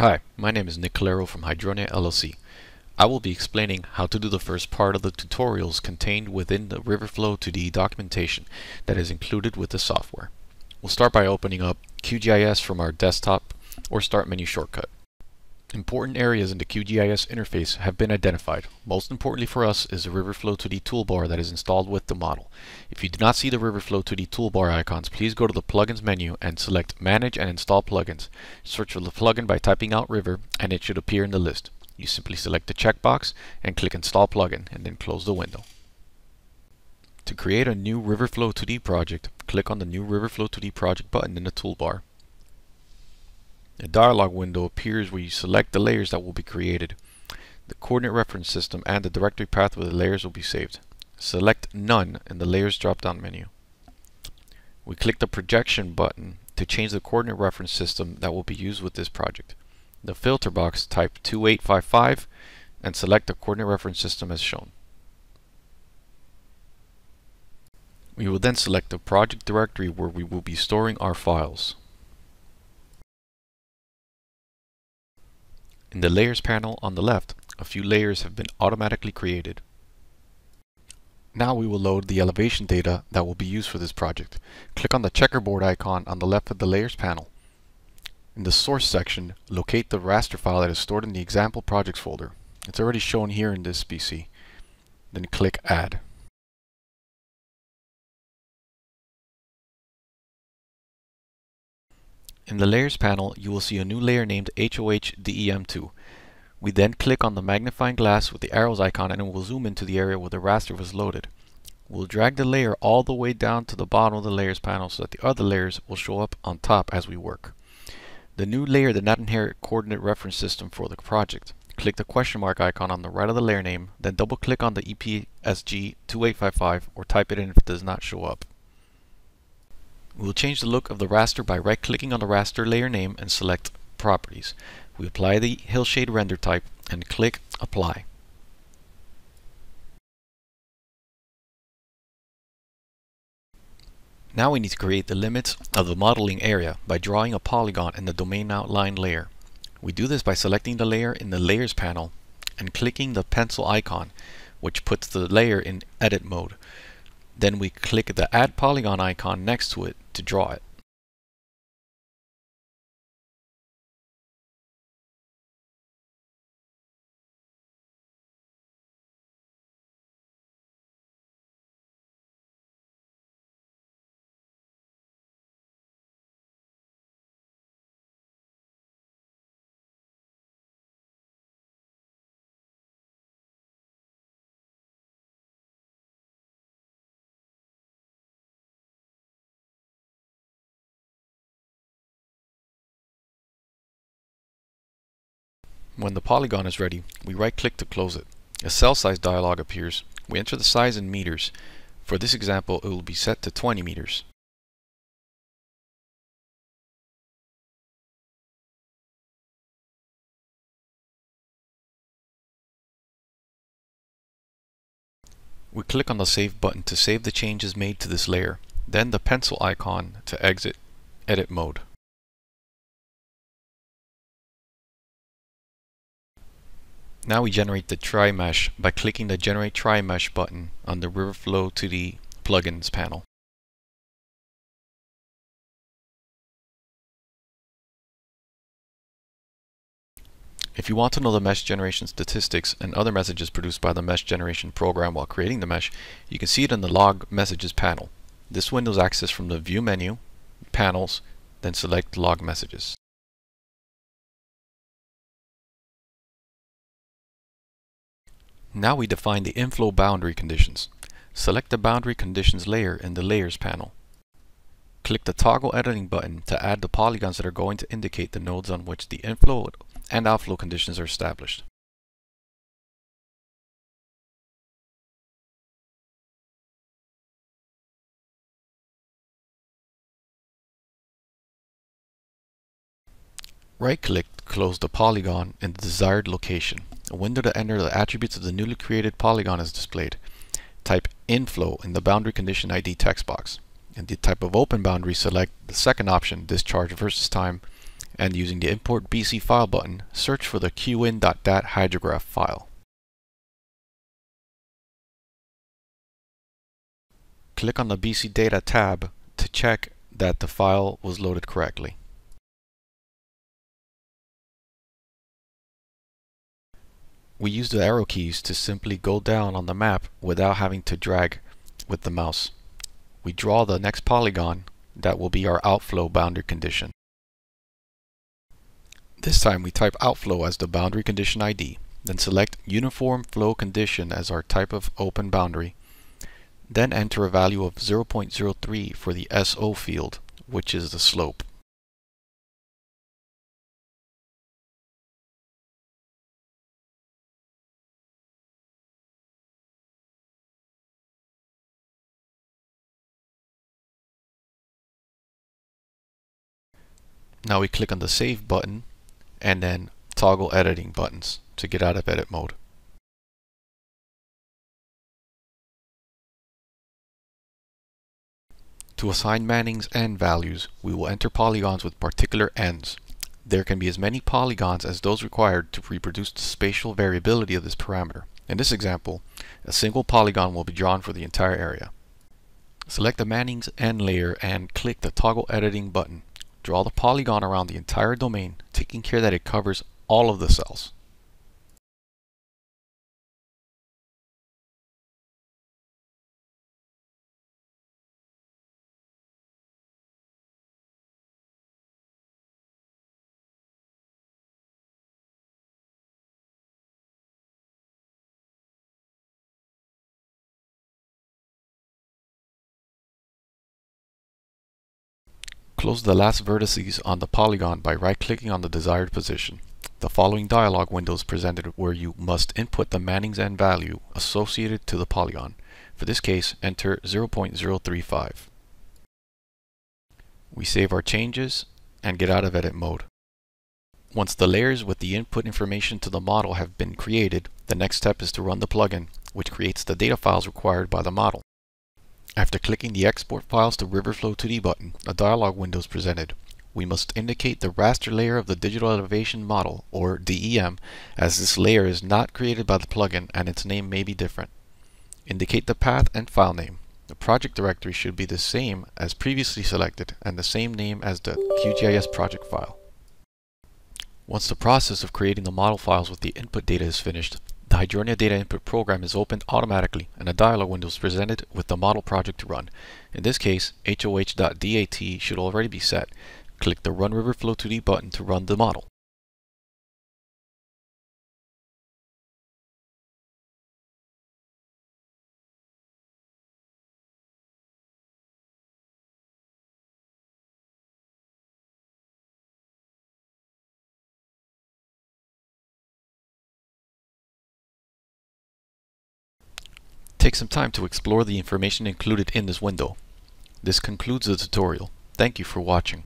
Hi, my name is Nick Calero from Hydronia LLC. I will be explaining how to do the first part of the tutorials contained within the Riverflow 2D documentation that is included with the software. We'll start by opening up QGIS from our desktop or Start menu shortcut. Important areas in the QGIS interface have been identified. Most importantly for us is the Riverflow 2D toolbar that is installed with the model. If you do not see the Riverflow 2D toolbar icons, please go to the Plugins menu and select Manage and Install Plugins. Search for the plugin by typing out River and it should appear in the list. You simply select the checkbox and click Install Plugin and then close the window. To create a new Riverflow 2D project, click on the New Riverflow 2D Project button in the toolbar. A dialog window appears where you select the layers that will be created. The coordinate reference system and the directory path where the layers will be saved. Select None in the Layers drop-down menu. We click the projection button to change the coordinate reference system that will be used with this project. The filter box type 2855 and select the coordinate reference system as shown. We will then select the project directory where we will be storing our files. In the Layers panel on the left, a few layers have been automatically created. Now we will load the elevation data that will be used for this project. Click on the checkerboard icon on the left of the Layers panel. In the Source section, locate the raster file that is stored in the Example Projects folder. It's already shown here in this PC. Then click Add. In the Layers panel, you will see a new layer named HOH-DEM2. We then click on the magnifying glass with the arrows icon and it will zoom into the area where the raster was loaded. We'll drag the layer all the way down to the bottom of the Layers panel so that the other layers will show up on top as we work. The new layer did not inherit coordinate reference system for the project. Click the question mark icon on the right of the layer name, then double click on the EPSG 2855 or type it in if it does not show up. We will change the look of the raster by right-clicking on the raster layer name and select Properties. We apply the Hillshade render type and click Apply. Now we need to create the limits of the modeling area by drawing a polygon in the domain outline layer. We do this by selecting the layer in the Layers panel and clicking the pencil icon, which puts the layer in edit mode. Then we click the Add Polygon icon next to it to draw it. When the polygon is ready, we right-click to close it. A cell size dialog appears. We enter the size in meters. For this example, it will be set to 20 meters. We click on the Save button to save the changes made to this layer, then the pencil icon to exit edit mode. Now we generate the tri-mesh by clicking the Generate Tri-Mesh button on the Riverflow 2D plugins panel. If you want to know the mesh generation statistics and other messages produced by the mesh generation program while creating the mesh, you can see it in the Log Messages panel. This window is accessed from the View menu, Panels, then select Log Messages. Now we define the inflow boundary conditions. Select the boundary conditions layer in the Layers panel. Click the Toggle Editing button to add the polygons that are going to indicate the nodes on which the inflow and outflow conditions are established. Right-click close the polygon in the desired location. A window to enter the attributes of the newly created polygon is displayed. Type inflow in the boundary condition ID text box. In the type of open boundary, select the second option, discharge versus time, and using the Import BC File button, search for the qin.dat hydrograph file. Click on the BC Data tab to check that the file was loaded correctly. We use the arrow keys to simply go down on the map without having to drag with the mouse. We draw the next polygon that will be our outflow boundary condition. This time we type outflow as the boundary condition ID, then select uniform flow condition as our type of open boundary then enter a value of 0.03 for the SO field, which is the slope. Now we click on the Save button and then toggle editing buttons to get out of edit mode. To assign Manning's n values, we will enter polygons with particular ends. There can be as many polygons as those required to reproduce the spatial variability of this parameter. In this example, a single polygon will be drawn for the entire area. Select the Manning's n layer and click the Toggle Editing button. Draw the polygon around the entire domain, taking care that it covers all of the cells. Close the last vertices on the polygon by right-clicking on the desired position. The following dialog window is presented where you must input the Manning's n value associated to the polygon. For this case, enter 0.035. We save our changes and get out of edit mode. Once the layers with the input information to the model have been created, the next step is to run the plugin, which creates the data files required by the model. After clicking the Export Files to Riverflow 2D button, a dialog window is presented. We must indicate the raster layer of the digital elevation model, or DEM, as this layer is not created by the plugin and its name may be different. Indicate the path and file name. The project directory should be the same as previously selected and the same name as the QGIS project file. Once the process of creating the model files with the input data is finished, Hydronia Data Input program is opened automatically and a dialog window is presented with the model project to run. In this case, hoh.dat should already be set. Click the Run Riverflow 2D button to run the model. Take some time to explore the information included in this window. This concludes the tutorial. Thank you for watching.